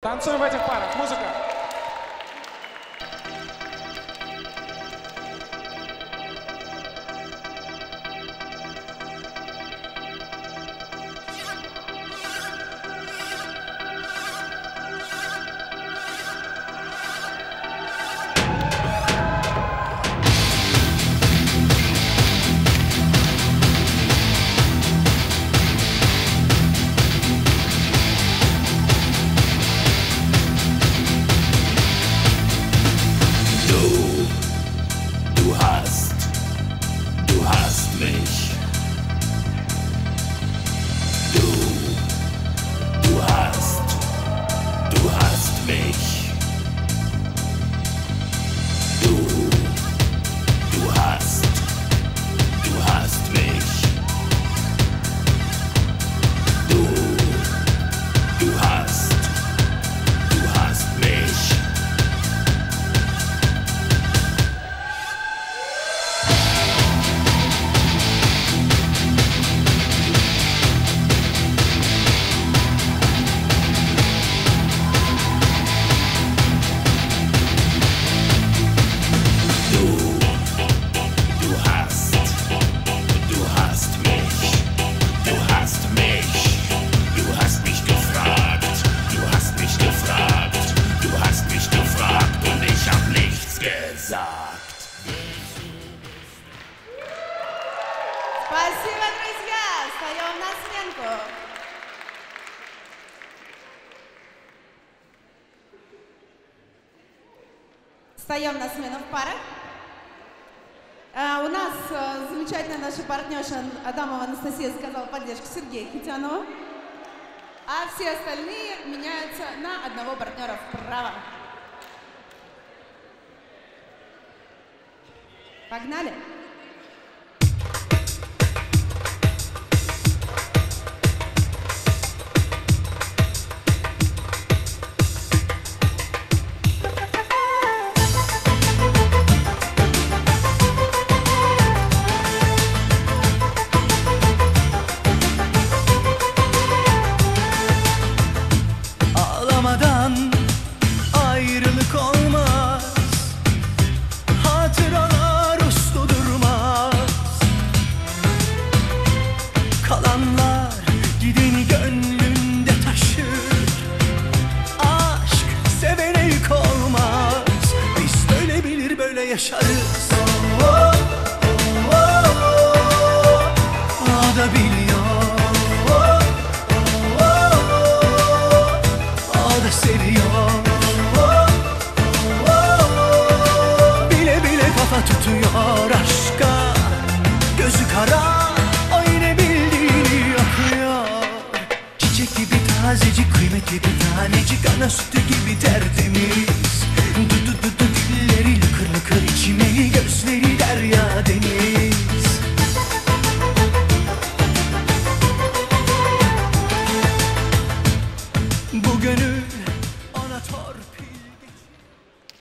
Танцуем в этих парах. Музыка. you. Встаем на смену в парах. А, у нас а, замечательная наша партнерша Адамова Анастасия сказала поддержку Сергея Хитянова. А все остальные меняются на одного партнера вправо. Погнали! Ağlamadan Kalanlar gideni gönlünde taşır Aşk sevene olmaz Biz böyle bilir böyle yaşarız Oh, oh, oh. O da biliyor Oh, oh, oh. O da seviyor Oh, oh, oh. Bile bile kafa tutuyor aşka tazecik kıymetli bir tanecik Ana sütü gibi tertemiz. Dudu dudu dilleri lıkır lıkır içime göz